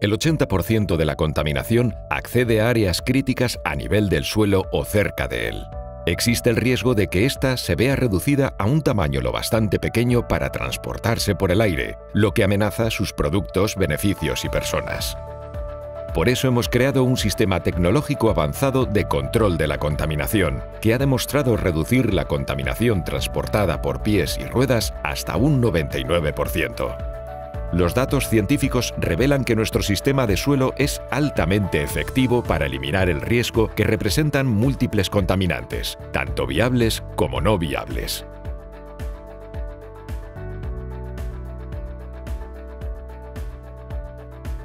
El 80% de la contaminación accede a áreas críticas a nivel del suelo o cerca de él. Existe el riesgo de que ésta se vea reducida a un tamaño lo bastante pequeño para transportarse por el aire, lo que amenaza sus productos, beneficios y personas. Por eso hemos creado un sistema tecnológico avanzado de control de la contaminación, que ha demostrado reducir la contaminación transportada por pies y ruedas hasta un 99%. Los datos científicos revelan que nuestro sistema de suelo es altamente efectivo para eliminar el riesgo que representan múltiples contaminantes, tanto viables como no viables.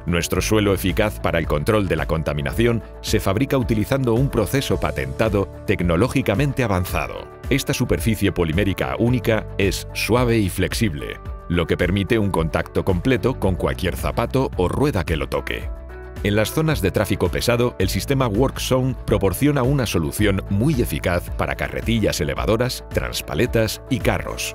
Nuestro suelo eficaz para el control de la contaminación se fabrica utilizando un proceso patentado tecnológicamente avanzado. Esta superficie polimérica única es suave y flexible, lo que permite un contacto completo con cualquier zapato o rueda que lo toque. En las zonas de tráfico pesado, el sistema WorkZone proporciona una solución muy eficaz para carretillas elevadoras, transpaletas y carros.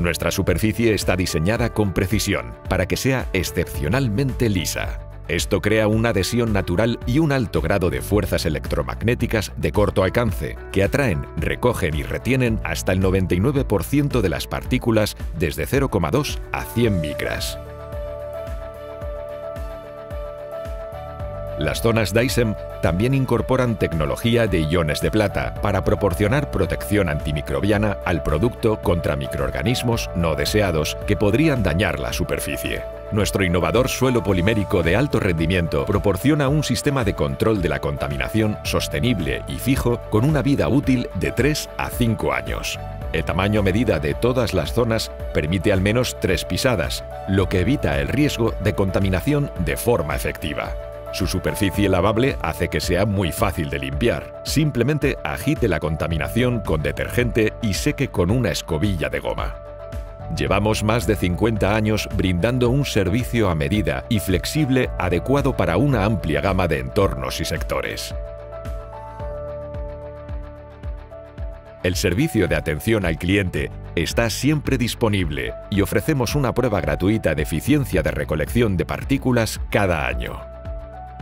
Nuestra superficie está diseñada con precisión para que sea excepcionalmente lisa. Esto crea una adhesión natural y un alto grado de fuerzas electromagnéticas de corto alcance, que atraen, recogen y retienen hasta el 99% de las partículas desde 0,2 a 100 micras. Las zonas Dyson también incorporan tecnología de iones de plata para proporcionar protección antimicrobiana al producto contra microorganismos no deseados que podrían dañar la superficie. Nuestro innovador suelo polimérico de alto rendimiento proporciona un sistema de control de la contaminación sostenible y fijo con una vida útil de 3 a 5 años. El tamaño medida de todas las zonas permite al menos tres pisadas, lo que evita el riesgo de contaminación de forma efectiva. Su superficie lavable hace que sea muy fácil de limpiar. Simplemente agite la contaminación con detergente y seque con una escobilla de goma. Llevamos más de 50 años brindando un servicio a medida y flexible adecuado para una amplia gama de entornos y sectores. El servicio de atención al cliente está siempre disponible y ofrecemos una prueba gratuita de eficiencia de recolección de partículas cada año.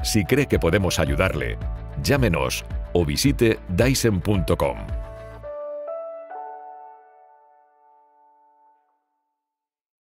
Si cree que podemos ayudarle, llámenos o visite dyson.com.